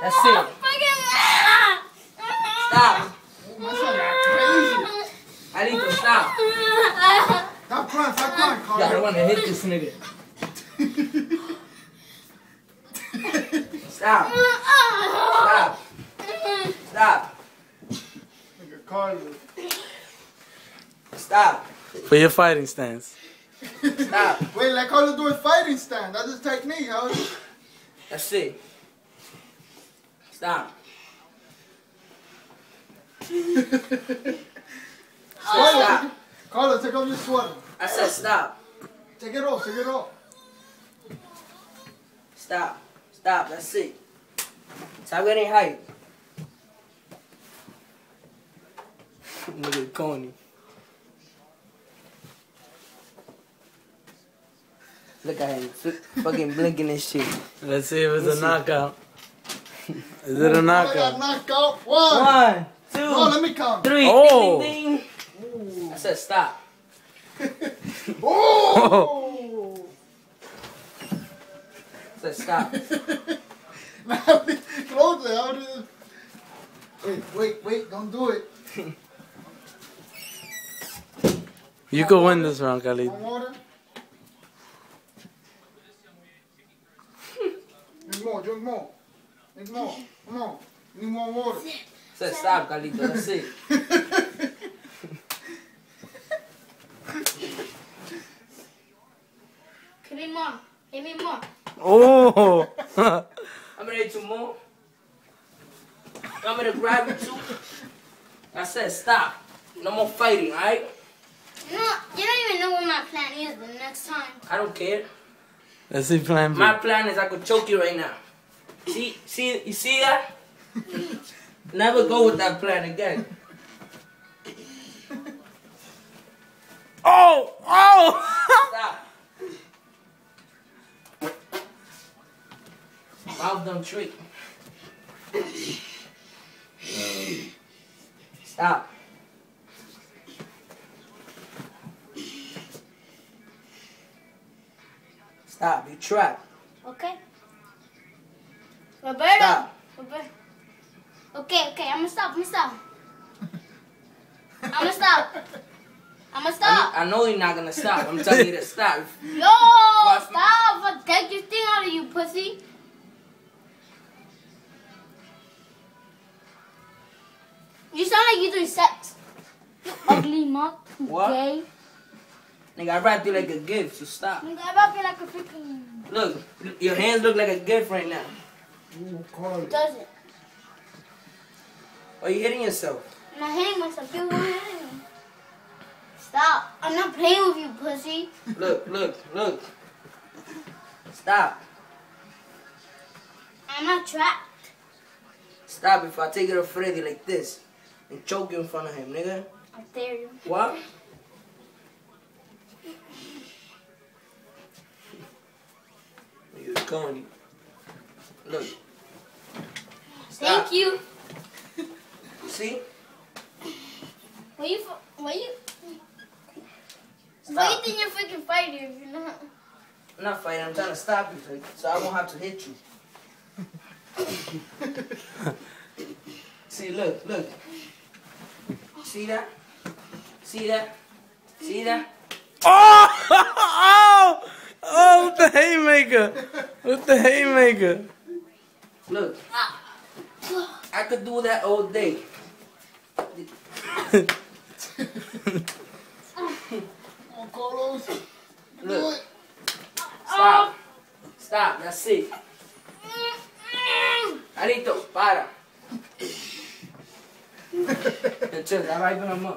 That's it. Oh, stop. My son got crazy. Alito, stop. Stop crying, stop crying, Yeah, I Carter. want to hit this nigga. Stop. Stop. Stop. Nigga, Carter. Stop. For your fighting stance. Stop. Wait, let Carter do his fighting stance. That's his technique. How is it? That's it. Stop. Carter, Stop. Carter, take off your sweater. I said stop. Take it off, take it off. Stop. Stop. That's it. Stop getting hype. Nigga corny. Look at him. Fucking blinking his shit. Let's see if it's Let's a see. knockout. Is it a I got knockout? knocked out. One. One, two, No, let me count. three. Oh. Ding, ding, ding. I said stop. Oh! I said stop. close it. How does Wait, wait, wait. Don't do it. You could win this round, Khalid. Drink more, drink more. Drink more. Come on. Need more water. I said stop, Carlito. That's it. Give me more. Give me more. Oh! I'm ready to move. I'm gonna grab you too. I said stop. No more fighting, alright? No, you don't even know what my plan is the next time. I don't care. Let's see plan B. My plan is I could choke you right now. See, see, you see that? Never go with that plan again. Oh! Oh! Stop. Mouth don't trick. Stop. Stop. You trapped. Okay? Roberto. Stop. Roberto. Okay, okay, I'm gonna stop. I'm gonna stop. I'm gonna stop. I'm gonna I, stop. I know you're not gonna stop. I'm telling you to stop. Yo, stop! I'll take your thing out of you, pussy. You sound like you're doing sex. You ugly. You What? Gay. Nigga, I wrapped you like a gift, so stop. Nigga, I you like a freaking. Look, your hands look like a gift right now. Ooh, Carter. Doesn't. Why you hitting yourself? I'm not hitting myself. You're hitting me. Stop. I'm not playing with you, pussy. Look, look, look. Stop. I'm not trapped. Stop if I take it to Freddy like this and choke you in front of him, nigga. I dare you. What? You're going. Look. Stop. Thank you. See? Why you? fu- Why you Why you think you're freaking fighting if you're not? I'm not fighting. I'm trying to stop you, so- so I won't have to hit you. See, look, look. See that? See that? See that? Oh! Oh! Oh, with the haymaker! With the haymaker! Look. I could do that all day. Come on, Carlos. Do Look. Stop. Stop. That's it. Alito, para. Entonces, ahora ahí vamos.